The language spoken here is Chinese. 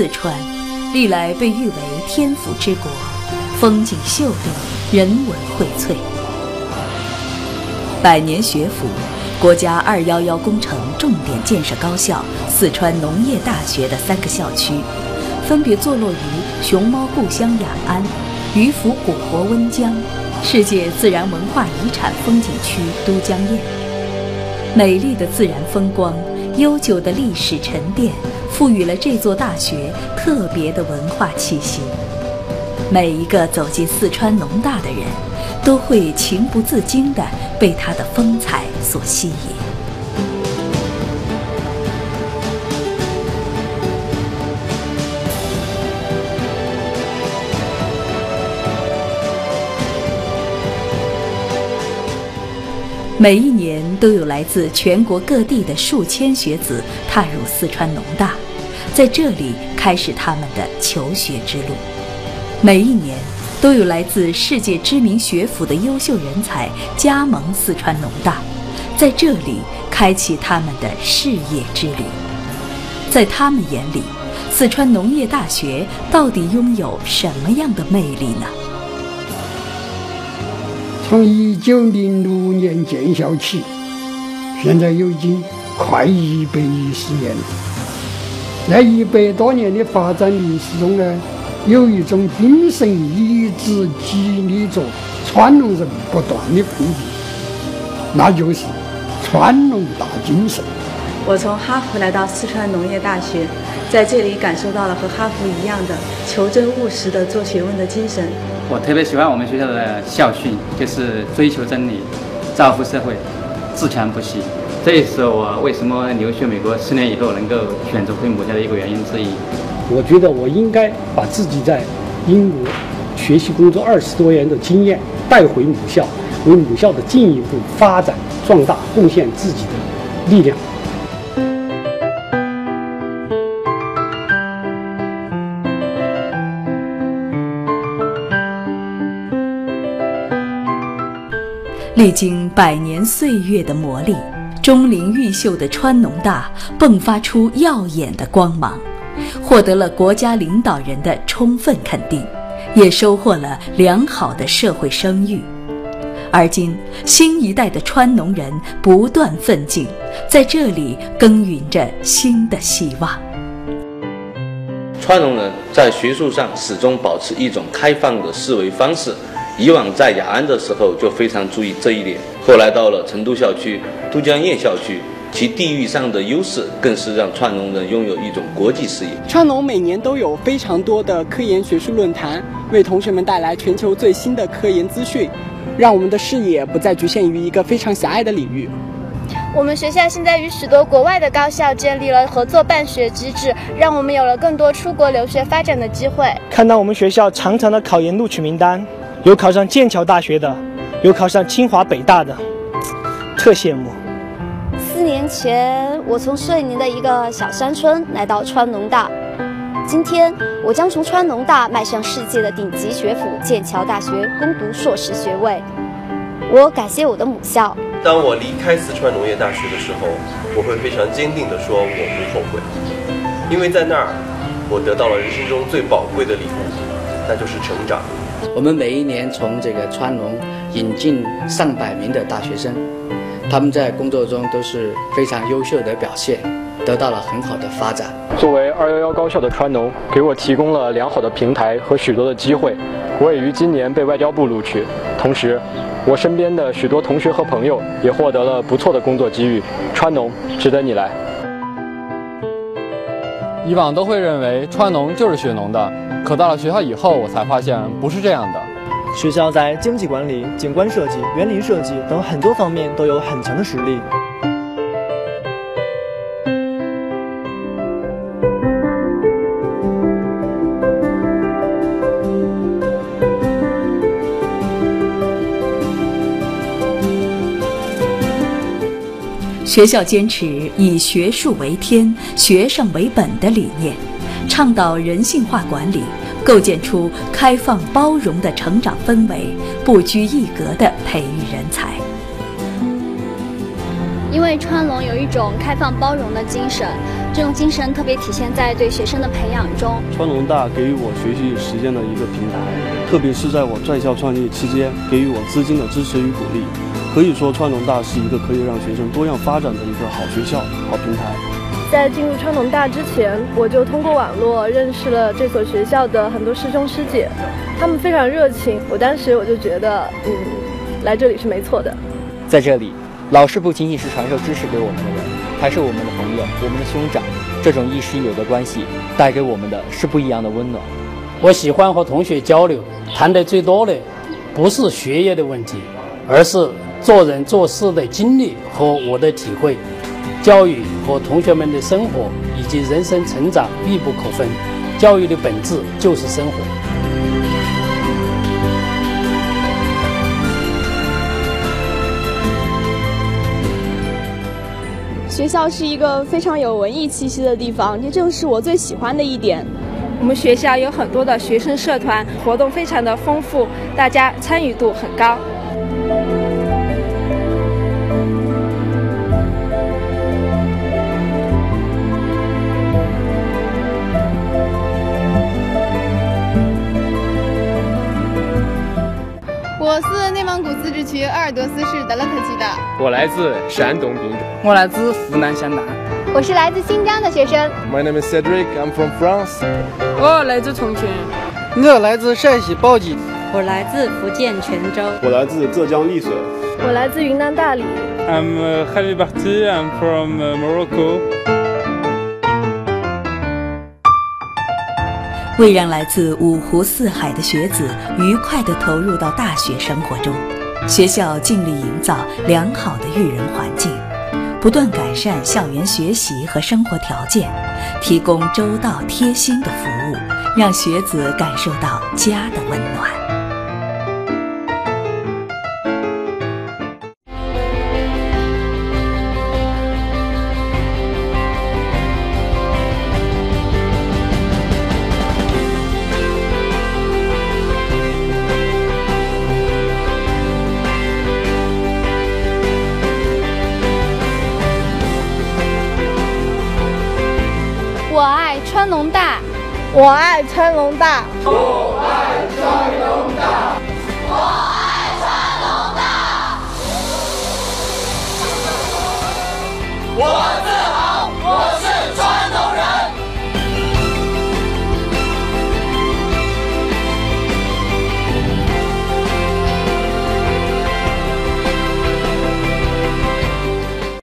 四川，历来被誉为天府之国，风景秀丽，人文荟萃。百年学府，国家“二幺幺”工程重点建设高校四川农业大学的三个校区，分别坐落于熊猫故乡雅安、渔府古国温江、世界自然文化遗产风景区都江堰。美丽的自然风光，悠久的历史沉淀。赋予了这座大学特别的文化气息。每一个走进四川农大的人，都会情不自禁地被它的风采所吸引。每一年都有来自全国各地的数千学子踏入四川农大，在这里开始他们的求学之路。每一年都有来自世界知名学府的优秀人才加盟四川农大，在这里开启他们的事业之旅。在他们眼里，四川农业大学到底拥有什么样的魅力呢？从一九零六年建校起，现在已经快一百一十年了。在一百多年的发展历史中呢，有一种精神一直激励着川农人不断的奋进，那就是川农大精神。我从哈佛来到四川农业大学，在这里感受到了和哈佛一样的求真务实的做学问的精神。我特别喜欢我们学校的校训，就是追求真理，造福社会，自强不息。这也是我为什么留学美国四年以后能够选择回母校的一个原因之一。我觉得我应该把自己在英国学习工作二十多年的经验带回母校，为母校的进一步发展壮大贡献自己的力量。历经百年岁月的磨砺，钟灵毓秀的川农大迸发出耀眼的光芒，获得了国家领导人的充分肯定，也收获了良好的社会声誉。而今，新一代的川农人不断奋进，在这里耕耘着新的希望。川农人在学术上始终保持一种开放的思维方式。以往在雅安的时候就非常注意这一点，后来到了成都校区、都江堰校区，其地域上的优势更是让川农人拥有一种国际视野。川农每年都有非常多的科研学术论坛，为同学们带来全球最新的科研资讯，让我们的视野不再局限于一个非常狭隘的领域。我们学校现在与许多国外的高校建立了合作办学机制，让我们有了更多出国留学发展的机会。看到我们学校长长的考研录取名单。有考上剑桥大学的，有考上清华北大的，特羡慕。四年前，我从遂宁的一个小山村来到川农大，今天我将从川农大迈向世界的顶级学府剑桥大学攻读硕士学位。我感谢我的母校。当我离开四川农业大学的时候，我会非常坚定地说我不后悔，因为在那儿，我得到了人生中最宝贵的礼物，那就是成长。我们每一年从这个川农引进上百名的大学生，他们在工作中都是非常优秀的表现，得到了很好的发展。作为二幺幺高校的川农，给我提供了良好的平台和许多的机会。我也于今年被外交部录取，同时，我身边的许多同学和朋友也获得了不错的工作机遇。川农值得你来。以往都会认为川农就是学农的。可到了学校以后，我才发现不是这样的。学校在经济管理、景观设计、园林设计等很多方面都有很强的实力。学校坚持以学术为天、学生为本的理念。倡导人性化管理，构建出开放包容的成长氛围，不拘一格地培育人才。因为川农有一种开放包容的精神，这种精神特别体现在对学生的培养中。川农大给予我学习实践的一个平台，特别是在我在校创业期间，给予我资金的支持与鼓励。可以说，川农大是一个可以让学生多样发展的一个好学校、好平台。在进入川农大之前，我就通过网络认识了这所学校的很多师兄师姐，他们非常热情。我当时我就觉得，嗯，来这里是没错的。在这里，老师不仅仅是传授知识给我们的人，还是我们的朋友、我们的兄长。这种亦师亦友的关系，带给我们的是不一样的温暖。我喜欢和同学交流，谈的最多的不是学业的问题，而是做人做事的经历和我的体会。教育和同学们的生活以及人生成长密不可分，教育的本质就是生活。学校是一个非常有文艺气息的地方，这正是我最喜欢的一点。我们学校有很多的学生社团，活动非常的丰富，大家参与度很高。我是内蒙古自治区鄂尔多斯市德勒特旗的。我来自山东滨州。我来自湖南湘南。我是来自新疆的学生。My name is Cedric. I'm from France. 我来自重庆。我来自陕西宝鸡。我来自福建泉州。我来自浙江丽水。我来自云南大理。I'm Khalil Bahti. I'm from Morocco. 为让来自五湖四海的学子愉快地投入到大学生活中，学校尽力营造良好的育人环境，不断改善校园学习和生活条件，提供周到贴心的服务，让学子感受到家的温暖。我爱川农大，我爱川龙大，我爱川龙大，我。